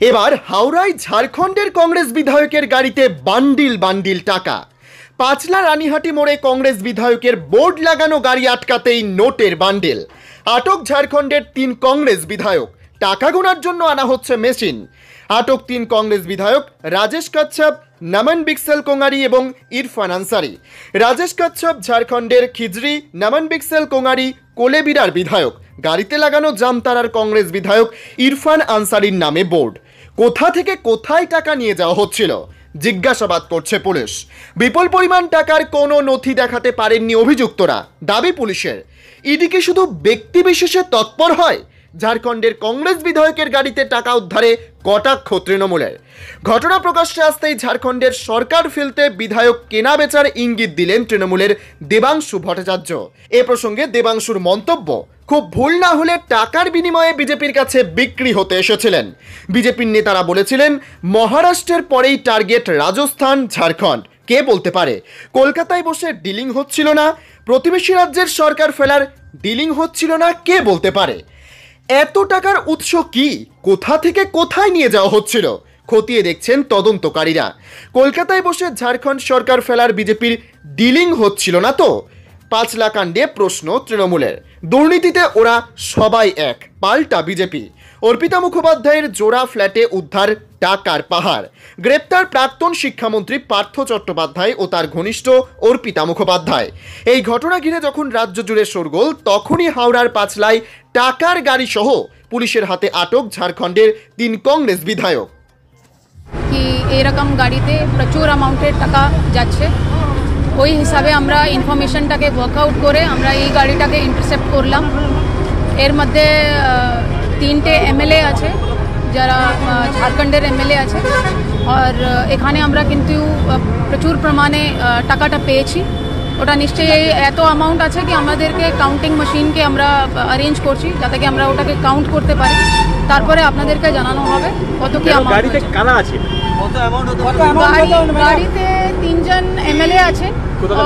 এবার হাওড়ায় ঝাড়খণ্ডের কংগ্রেস বিধায়কের গাড়িতে বান্ডিল বান্ডিল টাকা। পাঁচলা রানীহাটি মোড়ে কংগ্রেস বিধায়কের বোর্ড লাগানো গাড়ি আটকাতেই নোটের বান্ডিল। আটক ঝাড়খণ্ডের তিন কংগ্রেস বিধায়ক। টাকা গোনার জন্য আনা হচ্ছে মেশিন। আটক তিন কংগ্রেস বিধায়ক রাজেশ কাচ্ছপ, নমন বিক্সেল কোঙারি এবং ইরফান আনসারি। রাজেশ কাচ্ছপ ঝাড়খণ্ডের খিজড়ি, নমন বিক্সেল কোঙারি, কোলেবিরার বিধায়ক। গাড়িতে লাগানো জামতারার কংগ্রেস বিধায়ক ইরফান আনসারির নামে বোর্ড। কোথা থেকে কোথায় টাকা নিয়ে যাওয়া হচ্ছিল? জিজ্ঞাসাবাদ করছে পুলিশ। বিপুল পরিমাণ টাকার কোনো নথি দেখাতে পারেননি অভিযুক্তরা। দাবি পুলিশের। ইডি কি শুধু ব্যক্তিবিশেষে তৎপর হয়? ঝাড়খণ্ডের কংগ্রেস বিধায়কের গাড়িতে টাকা উদ্ধারে কটাক্ষ তৃণমূলের। ঘটনা প্রকাশ্যে আসতেই ঝাড়খণ্ডের সরকার ফেলতে বিধায়ক কেনা বেচার ইঙ্গিত দিলেন তৃণমূলের দেবাংশু ভট্টাচার্য। এ প্রসঙ্গে দেবাংশুর মন্তব্য, খুব ভুল না হলে টাকার বিনিময়ে বিজেপির কাছে বিক্রি হতে এসেছিলেন। বিজেপির নেতারা বলেছিলেন, মহারাষ্ট্রের পরেই টার্গেট রাজস্থান, ঝাড়খণ্ড। কে বলতে পারে? কলকাতায় বসে ডিলিং হচ্ছিল না, প্রতিবেশী রাজ্যের সরকার ফেলার ডিলিং হচ্ছিল না, কে বলতে পারে? এত টাকার উৎস কি? কোথা থেকে কোথায় নিয়ে যাওয়া হচ্ছিল? খতিয়ে দেখছেন তদন্তকারীরা। কলকাতায় বসে ঝাড়খণ্ড সরকার ফেলার বিজেপির ডিলিং হচ্ছিল না তো? পাঁচলা কাণ্ডে প্রশ্ন তৃণমূলের। দুর্নীতিতে ওরা সবাই এক, পাল্টা বিজেপি। অর্পিতা মুখোপাধ্যায়ের জোড়া ফ্ল্যাটে উদ্ধার টাকার পাহাড়। গ্রেপ্তার প্রাক্তন শিক্ষামন্ত্রী পার্থ চট্টোপাধ্যায় ও তার ঘনিষ্ঠ অর্পিতা মুখোপাধ্যায়। এই ঘটনা ঘিরে যখন রাজ্য জুড়ে শোরগোল, তখনই হাওড়ার পাঁচলায় টাকার গাড়ি সহ পুলিশের হাতে আটক ঝাড়খণ্ডের তিন কংগ্রেস বিধায়ক। কি এরকম গাড়িতে প্রচুর অ্যামাউন্টের টাকা যাচ্ছে? ওই হিসাবে আমরা ইনফরমেশনটাকে ওয়ার্কআউট করে আমরা এই গাড়িটাকে ইন্টারসেপ্ট করলাম। এর মধ্যে তিনটে এমএলএ আছে যারা ঝাড়খণ্ডের এমএলএ আছে। আর এখানে আমরা কিন্তু প্রচুর প্রমাণে টাকাটা পেয়েছি। ওটা নিশ্চয়ই এত অ্যামাউন্ট আছে কি আমাদেরকে কাউন্টিং মেশিনকে আমরা অ্যারেঞ্জ করছি যাতে কি আমরা ওটাকে কাউন্ট করতে পারি। তারপরে আপনাদেরকে জানানো হবে কত কি গাড়িতে কারা আছে? গাড়ি গাড়িতে তিনজন এমএলএ আছে।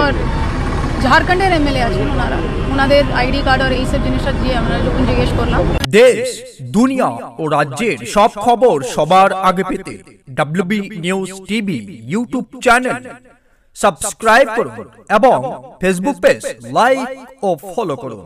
আর ঝাড়খণ্ডের এমএলএ আছেন ওনারা। ওনাদের আইডি কার্ড আর এইসব জিনিসটা দিয়ে আমরা যখন জিজ্ঞেস করলাম। দেশ দুনিয়া ও রাজ্যের সব খবর সবার আগে পেতে WB news TV YouTube channel subscribe করুন এবং ফেসবুক পেজ লাইক ও ফলো করুন।